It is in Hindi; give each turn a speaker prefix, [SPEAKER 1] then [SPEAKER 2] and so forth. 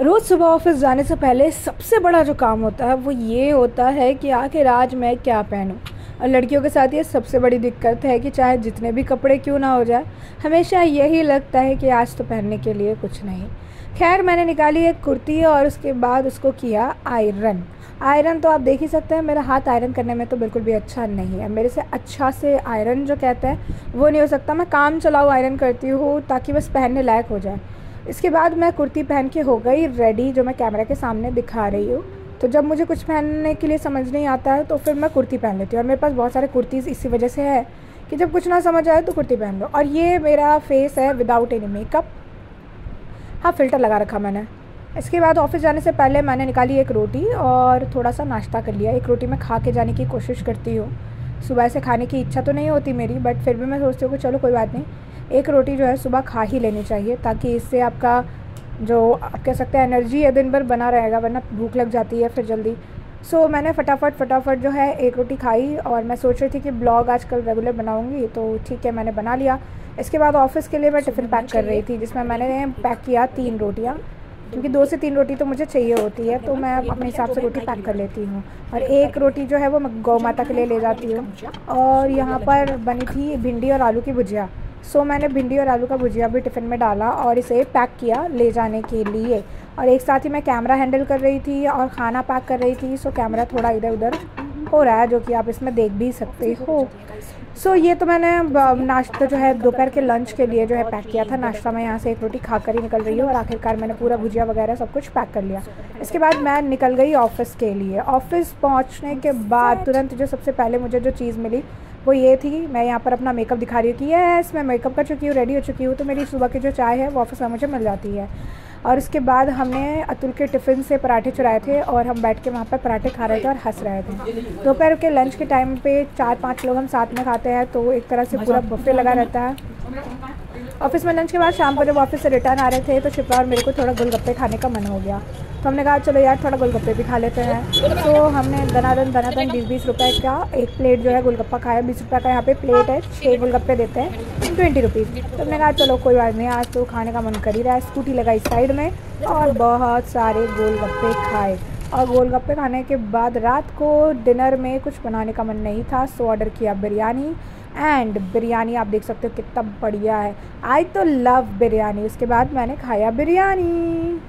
[SPEAKER 1] रोज़ सुबह ऑफ़िस जाने से पहले सबसे बड़ा जो काम होता है, वो ये होता है कि आखिर आज मैं क्या पहनूं? और लड़कियों के साथ ये सबसे बड़ी दिक्कत है कि चाहे जितने भी कपड़े क्यों ना हो जाए, हमेशा यही लगता है कि आज तो पहनने के लिए कुछ नहीं। खैर, मैंने निकाली एक कुर्ती और उसके बाद उसको किया आयरन। आयरन तो आप देख ही सकते हैं, मेरा हाथ आयरन करने में तो बिल्कुल भी अच्छा नहीं है। मेरे से अच्छा से आयरन जो कहते हैं, वो नहीं हो सकता। मैं काम चलाऊ, आयरन करती हूँ, ताकि बस पहनने लायक हो जाए। इसके बाद मैं कुर्ती पहन के हो गई रेडी जो मैं कैमरा के सामने दिखा रही हूँ। तो जब मुझे कुछ पहनने के लिए समझ नहीं आता है तो फिर मैं कुर्ती पहन लेती हूँ। और मेरे पास बहुत सारे कुर्तीज़ इसी वजह से है कि जब कुछ ना समझ आए तो कुर्ती पहन लो। और ये मेरा फेस है विदाउट एनी मेकअप हाँ फ़िल्टर लगा रखा मैंने। इसके बाद ऑफ़िस जाने से पहले मैंने निकाली एक रोटी और थोड़ा सा नाश्ता कर लिया। एक रोटी मैं खा के जाने की कोशिश करती हूँ। सुबह से खाने की इच्छा तो नहीं होती मेरी बट फिर भी मैं सोचती हूँ कि चलो, कोई बात नहीं। एक रोटी जो है सुबह खा ही लेनी चाहिए ताकि इससे आपका जो आप कह सकते हैं एनर्जी है दिन भर बना रहेगा वरना भूख लग जाती है फिर जल्दी। सो so, मैंने फटाफट फटाफट जो है एक रोटी खाई और मैं सोच रही थी कि ब्लॉग आजकल रेगुलर बनाऊँगी तो ठीक है मैंने बना लिया। इसके बाद ऑफ़िस के लिए मैं टिफ़िन पैक कर रही थी जिसमें मैंने पैक किया तीन रोटियाँ क्योंकि दो से तीन रोटी तो मुझे चाहिए होती है तो मैं अपने हिसाब से रोटी पैक कर लेती हूँ। और एक रोटी जो है वो मैं गौ माता के लिए ले जाती हूँ। और यहाँ पर बनी थी भिंडी और आलू की भुजिया। सो मैंने भिंडी और आलू का भुजिया भी टिफ़िन में डाला और इसे पैक किया ले जाने के लिए। और एक साथ ही मैं कैमरा हैंडल कर रही थी और खाना पैक कर रही थी। सो कैमरा थोड़ा इधर उधर हो रहा है जो कि आप इसमें देख भी सकते हो। सो so, ये तो मैंने नाश्ता जो है दोपहर के लंच के लिए जो है पैक किया था। नाश्ता मैं यहाँ से एक रोटी खा कर ही निकल रही हूँ और आखिरकार मैंने पूरा भुजिया वगैरह सब कुछ पैक कर लिया। इसके बाद मैं निकल गई ऑफ़िस के लिए। ऑफ़िस पहुँचने के बाद तुरंत जो सबसे पहले मुझे जो चीज़ मिली वो ये थी मैं यहाँ पर अपना मेकअप दिखा रही हूँ कि यस मैं मेकअप कर चुकी हूँ रेडी हो चुकी हूँ तो मेरी सुबह की जो चाय है वो ऑफ़िस में मुझे मिल जाती है। और उसके बाद हमने अतुल के टिफ़िन से पराठे चुराए थे और हम बैठ के वहाँ पर पराठे खा रहे थे और हंस रहे थे। दोपहर के लंच के टाइम पे चार पाँच लोग हम साथ में खाते हैं तो एक तरह से पूरा बफे लगा रहता है। ऑफ़िस में लंच के बाद शाम को जब ऑफ़िस से रिटर्न आ रहे थे तो शिप्रा और मेरे को थोड़ा गोलगप्पे खाने का मन हो गया। तो हमने कहा, चलो यार, थोड़ा गोलगप्पे भी खा लेते हैं। तो हमने दनादन दनादन बीस बीस रुपये का एक प्लेट जो है, गोलगप्पा खाया। बीस रुपये का यहाँ पे प्लेट है छः गोलगप्पे देते हैं ट्वेंटी रुपीज़ तो हमने कहा, चलो, कोई बात नहीं, आज तो खाने का मन कर ही रहा है। स्कूटी लगाई साइड में और बहुत सारे गोलगप्पे खाए। और गोलगप्पे खाने के बाद रात को डिनर में कुछ बनाने का मन नहीं था, सो ऑर्डर किया बिरयानी एंड बिरयानी आप देख सकते हो कितना बढ़िया है। आई तो लव बिरयानी, उसके बाद मैंने खाया बिरयानी।